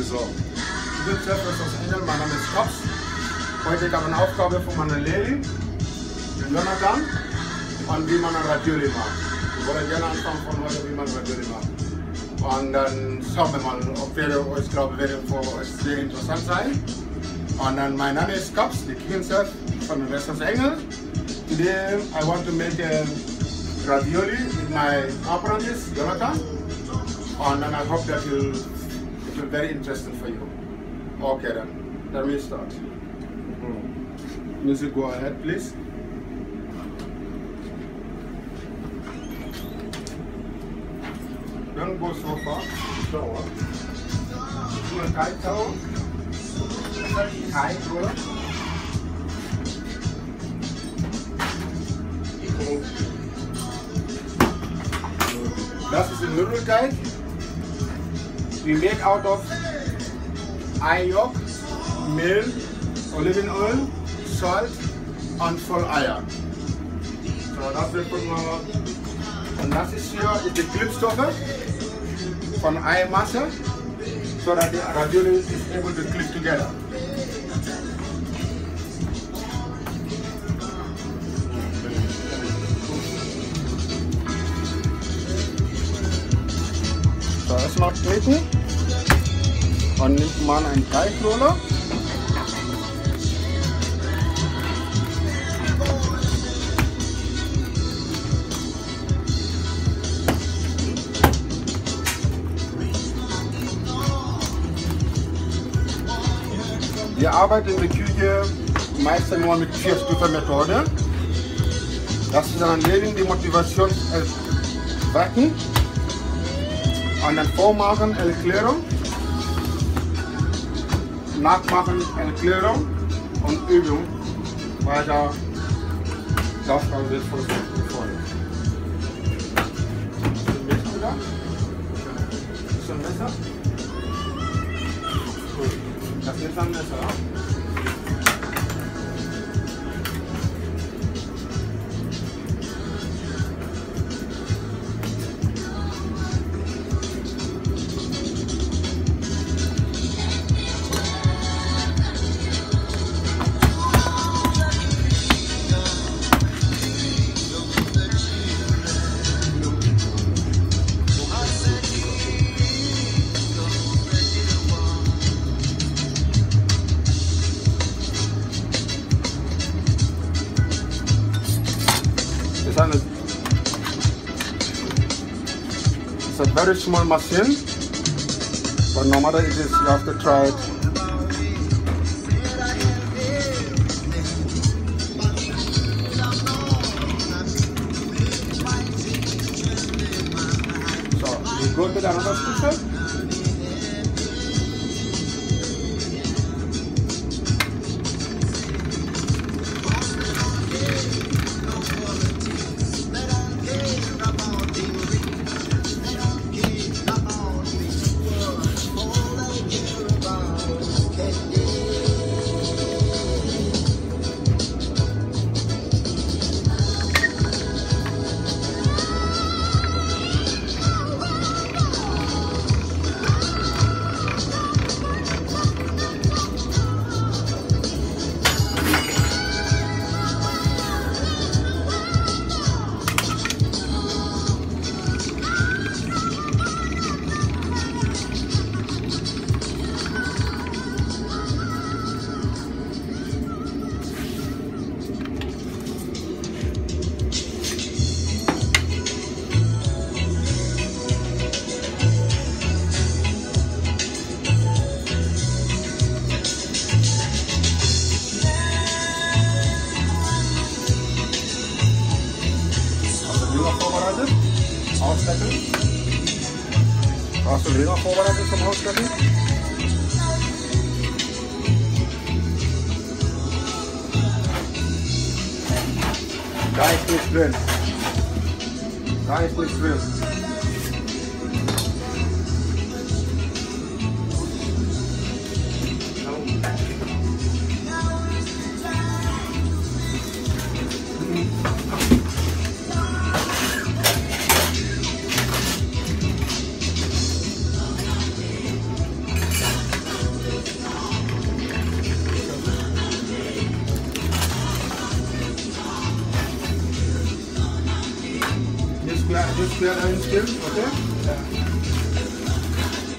So. Guten Chef, das ist Engel, mein Name ist Kops. Heute ich eine Aufgabe von meiner Lehrerin, den Jonathan, und wie man ein Ravioli macht. Ich wollte gerne anfangen von heute, wie man Ravioli macht. Und dann schauen wir mal, ob wir euch, glaube ich, für euch sehr interessant sein. Und dann mein Name ist Kops, the King von Western Engel. Today I want to make a ravioli with my apprentice, Jonathan. And then I hope that it will be very interesting for you. Okay then, let me start. Music, go ahead, please. Don't go so far. Slower. Do a tight toe. Tight roller. Das ist ein Nudelteig. We make out of eye yolk, milk, olive oil, salt and voll Eier. So, das wird wir Und das ist hier ist die Klebstoffe von Eimasse, so that the ravioli is able to clip together. Treten und nimmt man einen Teigroller. Wir arbeiten in der Küche meistens nur mit vier Stufen Methode. Das ist dann neben die Motivation wecken En dan volmaken en kleuren. Naak maken en kleuren. En uben. Maar dat, dat kan dus voor je. Dat is een messer. Goed. Dat is een messer. It's, an, it's a very small machine, but no matter it is, you have to try it. So, we go to the another station. Du Leber vorbereitet zum Ausstecken? Da ist nichts drin. Da ist nichts drin. Just Das Square einstellen, okay? Ja.